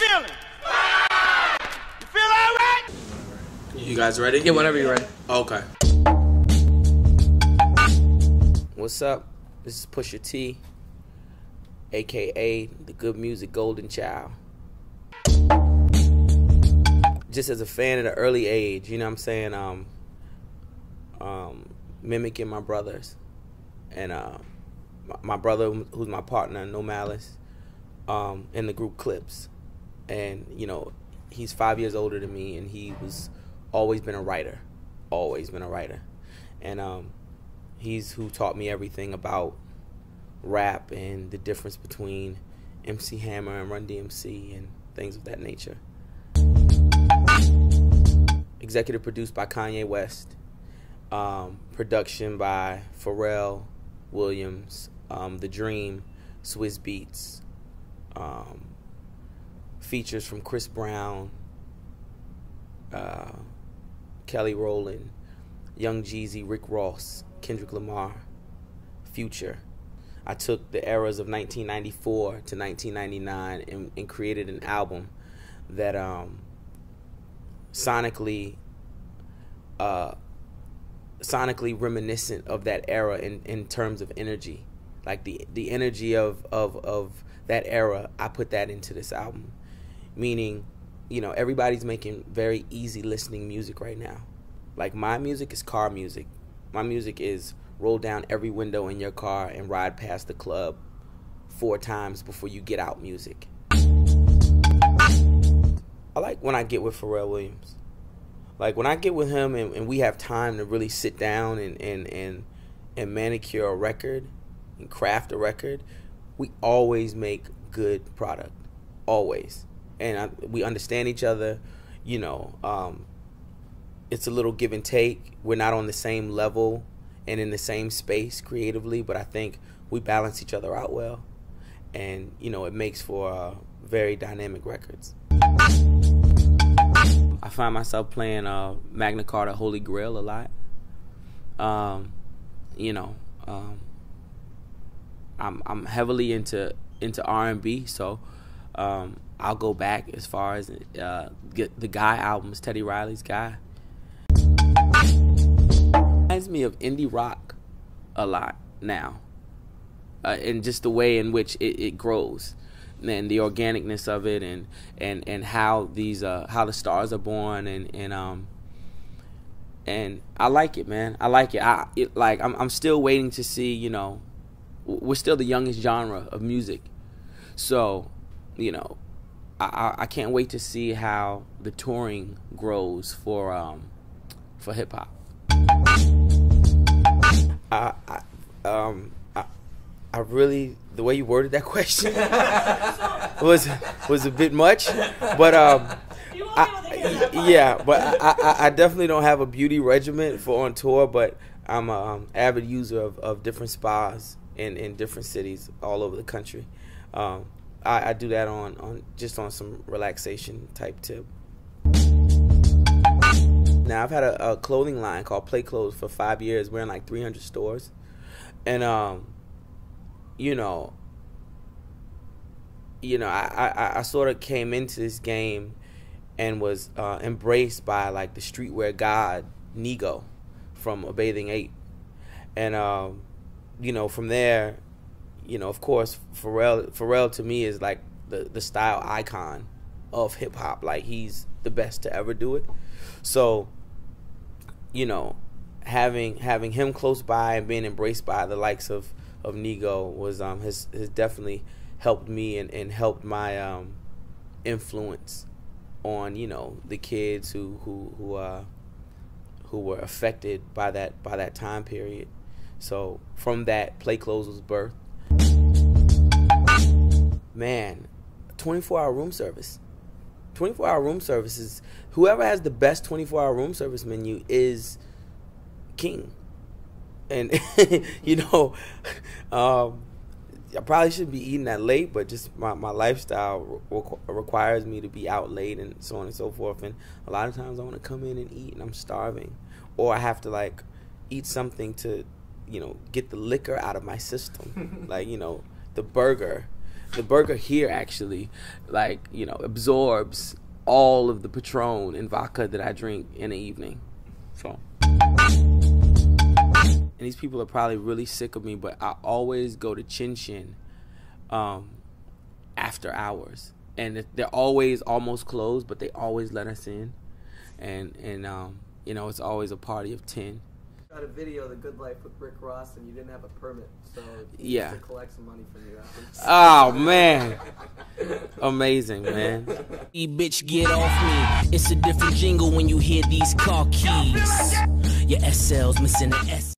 feeling? You feel all right? You guys ready? Yeah, whenever you're ready. Okay. What's up? This is Pusha T, aka the Good Music Golden Child. Just as a fan at an early age, you know what I'm saying? Um, um, mimicking my brothers. And uh, my, my brother, who's my partner, No Malice, um, in the group Clipse. And, you know, he's five years older than me, and he was always been a writer. Always been a writer. And um, he's who taught me everything about rap and the difference between MC Hammer and Run DMC and things of that nature. Executive produced by Kanye West. Um, production by Pharrell Williams, um, The Dream, Swizz Beatz. Um, features from Chris Brown, uh, Kelly Rowland, Young Jeezy, Rick Ross, Kendrick Lamar, Future. I took the eras of 1994 to 1999 and, and created an album that um, sonically, uh, sonically reminiscent of that era in, in terms of energy, like the the energy of, of of that era. I put that into this album, meaning, you know, everybody's making very easy listening music right now. Like my music is car music. My music is roll down every window in your car and ride past the club four times before you get out music. I like when I get with Pharrell Williams. Like when I get with him and, and we have time to really sit down and, and, and, and manicure a record and craft a record, we always make good product. Always. And I, we understand each other. You know, um, it's a little give and take. We're not on the same level and in the same space creatively, but I think we balance each other out well. And, you know, it makes for uh, very dynamic records. I find myself playing uh, Magna Carta Holy Grail a lot. Um, you know, um, I'm I'm heavily into into R and B, so um, I'll go back as far as uh, the Guy albums, Teddy Riley's Guy. Reminds me of indie rock a lot now, uh, and just the way in which it, it grows and the organicness of it and and and how these uh how the stars are born and and um and I like it man. I like it. I it, like I'm I'm still waiting to see you know we're still the youngest genre of music. So you know I I can't wait to see how the touring grows for um for hip hop I, I um I I really the way you worded that question was was a bit much, but um, I, yeah, but I, I, I, definitely don't have a beauty regimen for on tour, but I'm an um, avid user of, of different spas in, in different cities all over the country. Um, I, I do that on, on just on some relaxation type tip. Now I've had a, a clothing line called Play Clothes for five years. We're in like 300 stores, and um, you know, you know, I, I, I sort of came into this game and was uh, embraced by like the streetwear god Nigo from A Bathing Ape, and um, you know, from there, you know, of course, Pharrell Pharrell to me is like the the style icon of hip hop. Like he's the best to ever do it. So, you know, having having him close by and being embraced by the likes of of Nigo was um has has definitely helped me and, and helped my um influence on you know the kids who who who uh who were affected by that by that time period. So from that, Play Clothes was birthed. Man, 24 hour room service. 24 hour room service is whoever has the best 24 hour room service menu is king and you know, um, I probably shouldn't be eating that late, but just my, my lifestyle re- requires me to be out late and so on and so forth. And a lot of times I want to come in and eat, and I'm starving, or I have to like eat something to, you know, get the liquor out of my system, like you know, the burger the burger here actually, like you know, absorbs all of the Patron and vodka that I drink in the evening. So. And these people are probably really sick of me, but I always go to Chin Chin um, after hours. And they're always almost closed, but they always let us in. And, and um, you know, it's always a party of 10 shot a video of the good life with Rick Ross and you didn't have a permit, so yeah, to collect some money from you. Oh man, amazing man. E bitch, get off me! It's a different jingle when you hear these car keys. Your SL's missing an S.